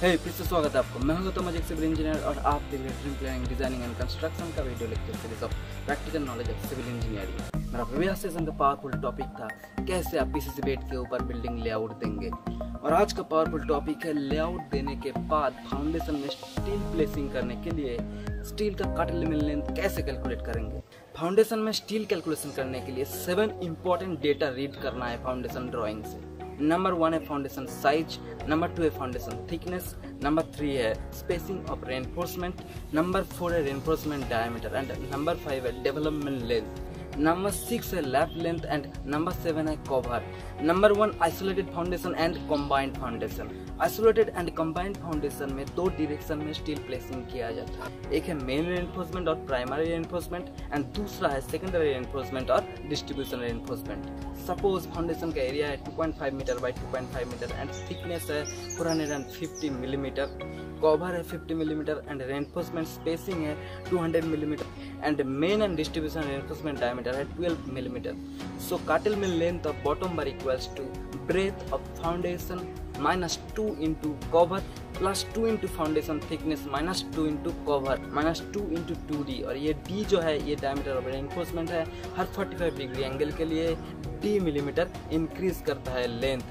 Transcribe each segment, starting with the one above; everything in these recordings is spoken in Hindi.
हे फिर से स्वागत है आपको। मैं हूँ गौतम अजय सिविल इंजीनियर, और आप देख रहे हैं प्लानिंग डिज़ाइनिंग एंड कंस्ट्रक्शन का video lecture series of practical knowledge of civil engineering मेरा प्रीवियस सेशन का पावरफुल टॉपिक था, कैसे आप पीसीसी बेड के ऊपर बिल्डिंग लेआउट देंगे? और आज का पावरफुल टॉपिक है लेआउट देने के बाद फाउंडेशन में स्टील प्लेसिंग करने के लिए स्टील का कट लिमिट लेंथ कैसे कैलकुलेट करेंगे? फाउंडेशन में स्टील कैलकुलेशन करने के लिए सेवन इंपॉर्टेंट डेटा रीड करना है फाउंडेशन ड्राइंग से। नंबर वन है फाउंडेशन साइज़ नंबर टू है फाउंडेशन थिकनेस नंबर थ्री है spacing of reinforcement number four है reinforcement diameter and number five है डेवलपमेंट लेंथ नंबर सिक्स है lap length and number seven है cover number one isolated foundation and combined foundation isolated and combined foundation में दो डायरेक्शन में स्टील प्लेसिंग किया जाता है। एक है मेन रेनफोर्समेंट और प्राइमरी रेनफोर्समेंट एंड दूसरा है सेकेंडरी रेनफोर्समेंट और डिस्ट्रीब्यूशन रेनफोर्समेंट सपोज़ फाउंडेशन का एरिया है 2.5 metre by 2.5 metre and thickness है 450 मिलीमीटर कवर है 50 मिलीमीटर एंड रेनफोर्समेंट स्पेसिंग है 200 millimetre and main and distribution reinforcement diameter है 12 मिलीमीटर सो कार्टिल में length of bottom bar equals to breadth of foundation minus two into cover plus two into foundation thickness minus two into cover minus two into two D और ये डी जो है, ये डायमीटर ऑफ़ रेनफोर्समेंट है, हर 45 डिग्री एंगल के लिए डी मिलीमीटर इंक्रीज करता है लेंथ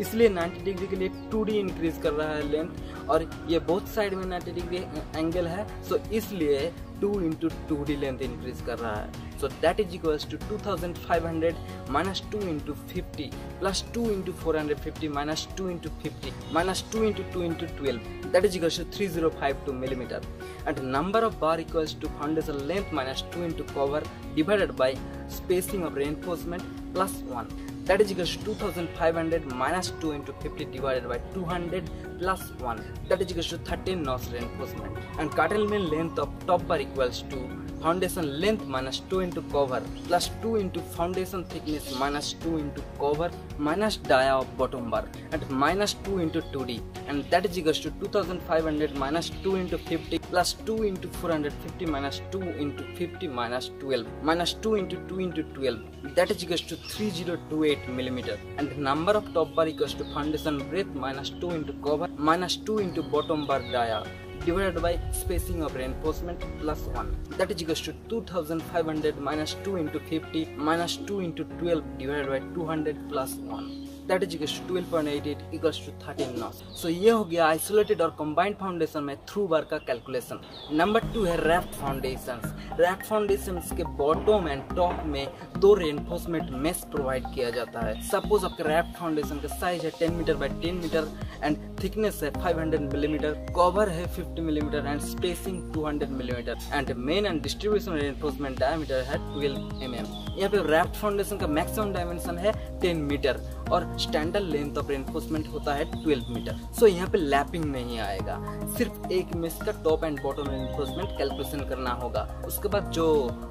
इसलिए 90 डिग्री के लिए 2d इंक्रीज कर रहा है लेंथ और ये बोथ साइड में नाइन्टी डिग्री एंगल है सो इसलिए two into two D length increase कर रहा है। So that is equals to two thousand five hundred minus two into fifty plus two into four hundred fifty minus two into fifty minus two into two into twelve that is equals to three zero five two millimetre and number of bar equals to foundation length minus two into cover divided by spacing of reinforcement plus one that is equals to thousand five hundred minus two into fifty divided 1 that is equals to 13 notch reinforcement and Cartelman length of top bar equals to foundation length minus 2 into cover plus 2 into foundation thickness minus 2 into cover minus dia of bottom bar and minus 2 into 2d and that is equals to 2500 minus 2 into 50 plus 2 into 450 minus 2 into 50 minus 12 minus 2 into 2 into 12 that is equals to 3028 millimeter and the number of top bar equals to foundation breadth minus 2 into cover minus 2 into bottom bar dia divided by spacing of reinforcement plus 1 that is equals to 2500 minus 2 into 50 minus 2 into 12 divided by 200 plus 1 that is equals to 12.88 equals to 13 नॉट्स सो ये हो गया आइसोलेटेड और कंबाइंड फाउंडेशन में थ्रू बार का कैलकुलेशन नंबर टू है रैफ्ट फाउंडेशन रैफ्ट फाउंडेशन के बॉटम एंड टॉप में दो रेनफोर्समेंट मेस प्रोवाइड किया जाता है. सपोज़ आपका रैफ्ट फाउंडेशन का साइज़ है 10 metre by 10 metre and thickness है 500 मिलीमीटर कवर है 50 millimetre and spacing 200 millimetre and main and distribution reinforcement diameter है 12 एम mm. यहाँ पे रैफ्ट फाउंडेशन का मैक्सिमम डायमेंशन है 10 मीटर और स्टैंडर्ड लेंथ ऑफ़ रेनफोर्समेंट होता है 12 मीटर सो so, यहाँ पे लैपिंग नहीं आएगा. सिर्फ़ एक मेस का top and bottom reinforcement calculation करना होगा. उसके बाद जो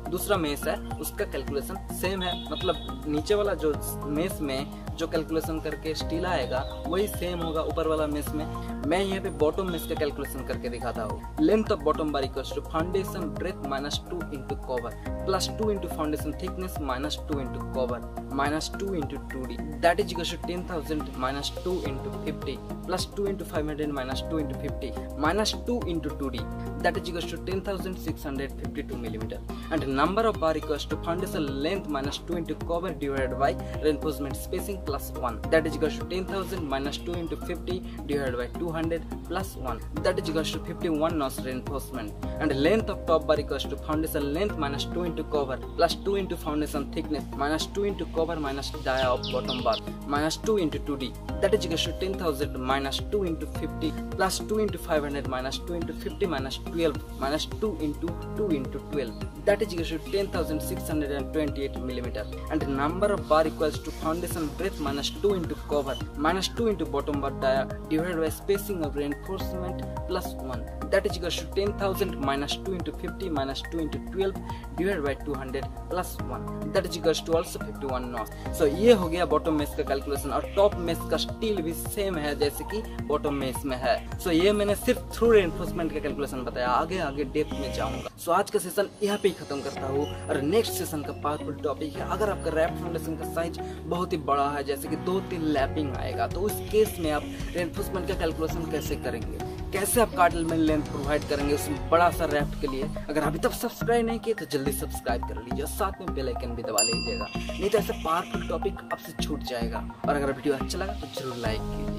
दूसरा मेस है उसका कैलकुलेशन सेम है. मतलब नीचे वाला जो मेस में जो कैलकुलेशन करके स्टील आएगा वही सेम होगा ऊपर वाला मेस में. मैं यहाँ पे बॉटम मेस का कैलकुलेशन करके दिखाता हूँ. Length of bottom bar equals to foundation breadth minus two into cover plus two into foundation thickness minus two into cover minus 2 into 2d that is equals to 10,000 minus 2 into 50 plus 2 into 500 minus 2 into 50 minus 2 into 2d that is equals to 10,652 millimeter and number of bar equals to foundation length minus 2 into cover divided by reinforcement spacing plus 1 that is equals to 10,000 minus 2 into 50 divided by 200 plus 1 that is equals to 51 knots reinforcement and length of top bar equals to foundation length minus 2 into cover plus 2 into foundation thickness minus 2 into cover minus dia of bottom bar minus 2 into 2d that is equals to 10,000 minus 2 into 50 plus 2 into 500 minus 2 into 50 minus 12 minus 2 into 2 into 12 that is equal to 10,628 millimeter and the number of bar equals to foundation breadth minus 2 into cover minus 2 into bottom bar dia divided by spacing of reinforcement plus 1 that is equal to 10,000 minus 2 into 50 minus 2 into 12 divided by 200 plus 1 that is equal to also 51 knots so ये हो गया बॉटम मेस का कैलकुलेशन और टॉप मेस का स्टील भी सेम है जैसे कि बॉटम मेस में है। सो so, ये मैंने सिर्फ़ थ्रू रेनफोर्समेंट का कैलकुलेशन बताया। आगे आगे डेप्थ में जाऊँगा। सो so, आज का सेशन यहाँ पे ही खत्म करता हूँ। और नेक्स्ट सेशन का पावरफुल टॉपिक है। अगर आपका रैप फाउंडेशन का साइज़ बहुत ही बड़ा है जैसे कि दो तीन लैपिंग आएगा तो उस केस में आप रेनफोर्समेंट का कैलकुलेशन कैसे करेंगे? कैसे आप कार्डल लेंथ प्रोवाइड करेंगे उस बड़ा सा रैप्ट के लिए? अगर अभी तक सब्सक्राइब नहीं किए तो जल्दी सब्सक्राइब कर लीजिए और साथ में बेल आइकन भी दबा लीजिएगा। नहीं तो ऐसे पावरफुल टॉपिक आपसे छूट जाएगा। और अगर वीडियो अच्छा लगा तो ज़रूर लाइक कीजिएगा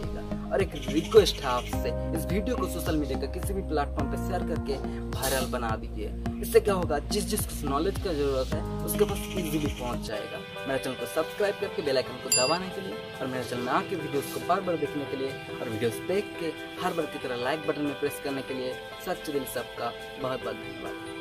और एक रिक्वेस्ट है आपसे। इस वीडियो को सोशल मीडिया का किसी भी प्लेटफॉर्म पर शेयर करके वायरल बना दीजिए। इससे क्या होगा? जिस जिस नॉलेज का ज़रूरत है, उसके पास इजीली पहुँच जाएगा। मेरे चैनल को सब्सक्राइब करके बेल आइकन को दबाने के लिए और मेरे चैनल में आके वीडियोस को बार बार देखने के लिए और वीडियोस देख के हर बार की तरह लाइक बटन में प्रेस करने के लिए सच दिल सबका बहुत बहुत धन्यवाद।